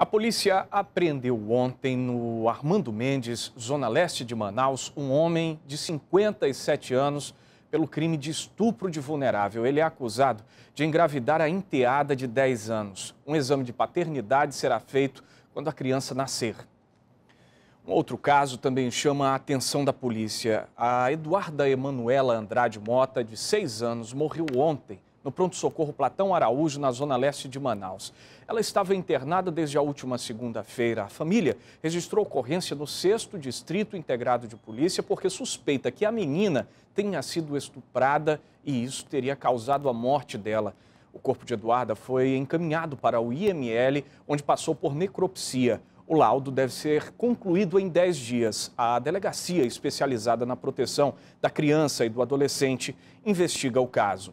A polícia apreendeu ontem no Armando Mendes, zona leste de Manaus, um homem de 57 anos pelo crime de estupro de vulnerável. Ele é acusado de engravidar a enteada de 10 anos. Um exame de paternidade será feito quando a criança nascer. Um outro caso também chama a atenção da polícia. A Eduarda Emanuela Andrade Mota, de 6 anos, morreu ontem no pronto-socorro Platão Araújo, na zona leste de Manaus. Ela estava internada desde a última segunda-feira. A família registrou ocorrência no 6 Distrito Integrado de Polícia porque suspeita que a menina tenha sido estuprada e isso teria causado a morte dela. O corpo de Eduarda foi encaminhado para o IML, onde passou por necropsia. O laudo deve ser concluído em 10 dias. A delegacia especializada na proteção da criança e do adolescente investiga o caso.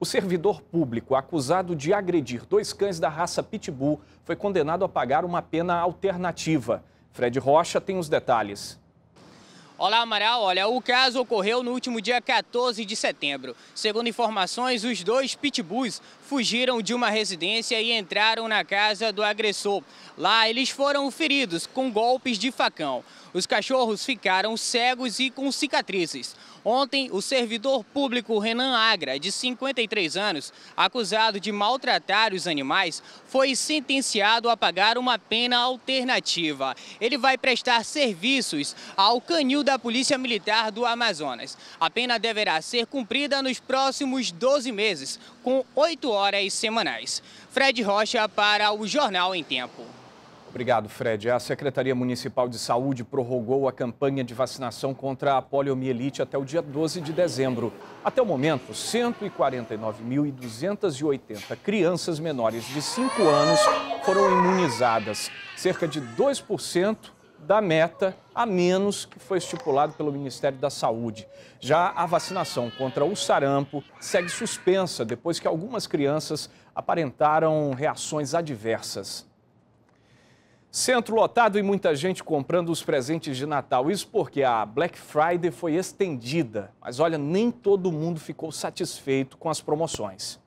O servidor público acusado de agredir dois cães da raça Pitbull foi condenado a pagar uma pena alternativa. Fred Rocha tem os detalhes. Olá, Amaral. Olha, o caso ocorreu no último dia 14 de setembro. Segundo informações, os dois pitbulls fugiram de uma residência e entraram na casa do agressor. Lá, eles foram feridos com golpes de facão. Os cachorros ficaram cegos e com cicatrizes. Ontem, o servidor público Renan Agra, de 53 anos, acusado de maltratar os animais, foi sentenciado a pagar uma pena alternativa. Ele vai prestar serviços ao canil da Polícia Militar do Amazonas. A pena deverá ser cumprida nos próximos 12 meses, com 8 horas semanais. Fred Rocha para o Jornal em Tempo. Obrigado, Fred. A Secretaria Municipal de Saúde prorrogou a campanha de vacinação contra a poliomielite até o dia 12 de dezembro. Até o momento, 149.280 crianças menores de 5 anos foram imunizadas, cerca de 2% da meta a menos que foi estipulado pelo Ministério da Saúde. Já a vacinação contra o sarampo segue suspensa depois que algumas crianças aparentaram reações adversas. Centro lotado e muita gente comprando os presentes de Natal. Isso porque a Black Friday foi estendida. Mas olha, nem todo mundo ficou satisfeito com as promoções.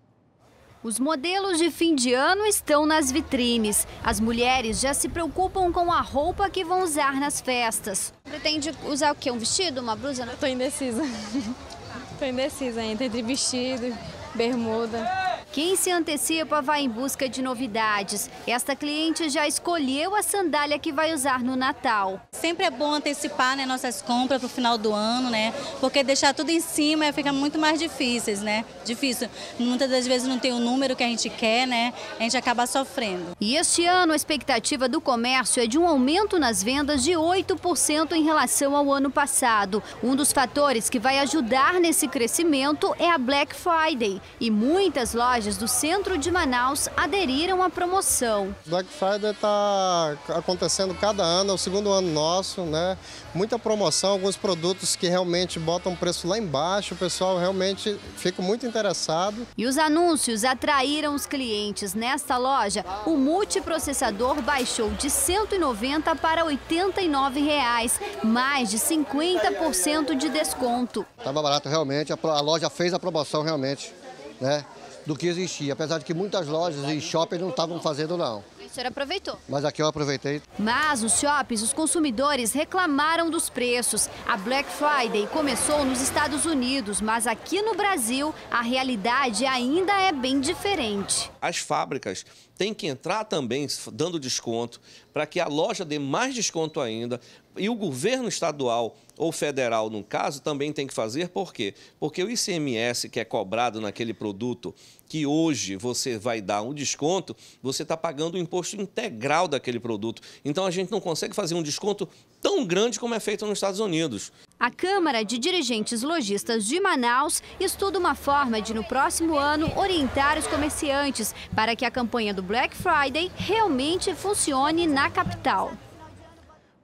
Os modelos de fim de ano estão nas vitrines. As mulheres já se preocupam com a roupa que vão usar nas festas. Pretende usar o quê? Um vestido, uma blusa? Estou indecisa. Estou indecisa ainda entre vestido, bermuda. Quem se antecipa vai em busca de novidades. Esta cliente já escolheu a sandália que vai usar no Natal. Sempre é bom antecipar né, nossas compras para o final do ano, né? Porque deixar tudo em cima fica muito mais difíceis, né? Difícil. Muitas das vezes não tem o número que a gente quer, né? A gente acaba sofrendo. E este ano a expectativa do comércio é de um aumento nas vendas de 8% em relação ao ano passado. Um dos fatores que vai ajudar nesse crescimento é a Black Friday. E muitas lojas lojas do centro de Manaus aderiram à promoção. Black Friday está acontecendo cada ano, é o segundo ano nosso, né? Muita promoção, alguns produtos que realmente botam preço lá embaixo, o pessoal realmente fica muito interessado. E os anúncios atraíram os clientes. Nesta loja, o multiprocessador baixou de 190 para 89 reais, mais de 50% de desconto. Estava barato realmente, a loja fez a promoção realmente, né? Do que existia, apesar de que muitas lojas e shopping não estavam fazendo não. O senhor aproveitou? Mas aqui eu aproveitei. Mas os shoppings, os consumidores reclamaram dos preços. A Black Friday começou nos Estados Unidos, mas aqui no Brasil a realidade ainda é bem diferente. As fábricas têm que entrar também dando desconto para que a loja dê mais desconto ainda. E o governo estadual ou federal, no caso, também tem que fazer. Por quê? Porque o ICMS que é cobrado naquele produto, que hoje você vai dar um desconto, você está pagando o imposto integral daquele produto. Então a gente não consegue fazer um desconto tão grande como é feito nos Estados Unidos. A Câmara de Dirigentes Lojistas de Manaus estuda uma forma de, no próximo ano, orientar os comerciantes para que a campanha do Black Friday realmente funcione na capital.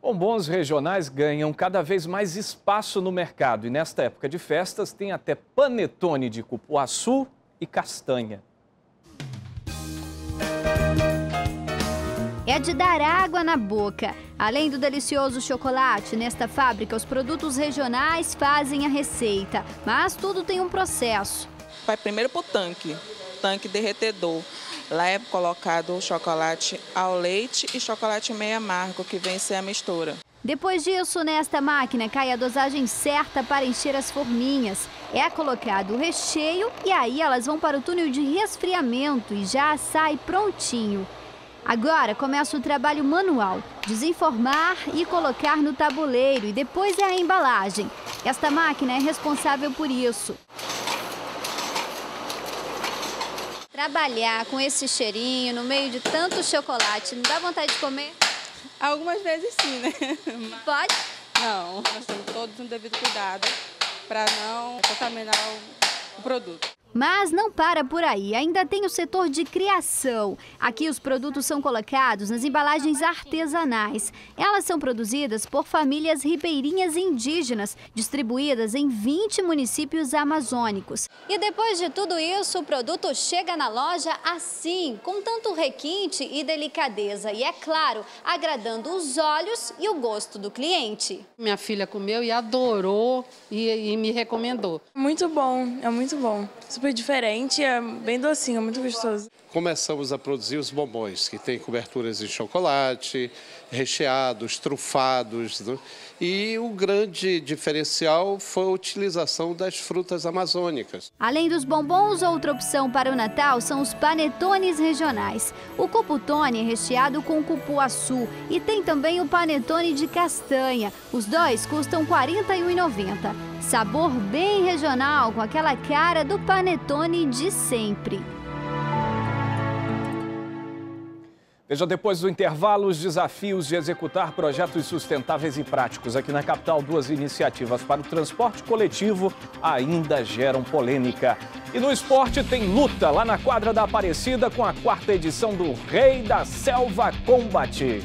Bombons regionais ganham cada vez mais espaço no mercado e nesta época de festas tem até panetone de cupuaçu e castanha. É de dar água na boca. Além do delicioso chocolate, nesta fábrica os produtos regionais fazem a receita, mas tudo tem um processo. Vai primeiro para o tanque, tanque derretedor. Lá é colocado o chocolate ao leite e chocolate meio amargo, que vem ser a mistura. Depois disso, nesta máquina cai a dosagem certa para encher as forminhas. É colocado o recheio e aí elas vão para o túnel de resfriamento e já sai prontinho. Agora começa o trabalho manual, desenformar e colocar no tabuleiro e depois é a embalagem. Esta máquina é responsável por isso. Trabalhar com esse cheirinho no meio de tanto chocolate, não dá vontade de comer? Algumas vezes sim, né? Pode? Não, nós temos todos um devido cuidado para não contaminar o produto. Mas não para por aí, ainda tem o setor de criação. Aqui os produtos são colocados nas embalagens artesanais. Elas são produzidas por famílias ribeirinhas indígenas, distribuídas em 20 municípios amazônicos. E depois de tudo isso, o produto chega na loja assim, com tanto requinte e delicadeza. E é claro, agradando os olhos e o gosto do cliente. Minha filha comeu e adorou e, e me recomendou. Muito bom, é muito bom. Super diferente, é bem docinho, é muito gostoso. Começamos a produzir os bombons, que tem coberturas de chocolate, recheados, trufados. Né? E o grande diferencial foi a utilização das frutas amazônicas. Além dos bombons, outra opção para o Natal são os panetones regionais. O cuputone é recheado com cupuaçu e tem também o panetone de castanha. Os dois custam R$ 41,90. Sabor bem regional, com aquela cara do panetone de sempre. Veja depois do intervalo os desafios de executar projetos sustentáveis e práticos. Aqui na capital, duas iniciativas para o transporte coletivo ainda geram polêmica. E no esporte tem luta lá na quadra da Aparecida com a quarta edição do Rei da Selva Combate.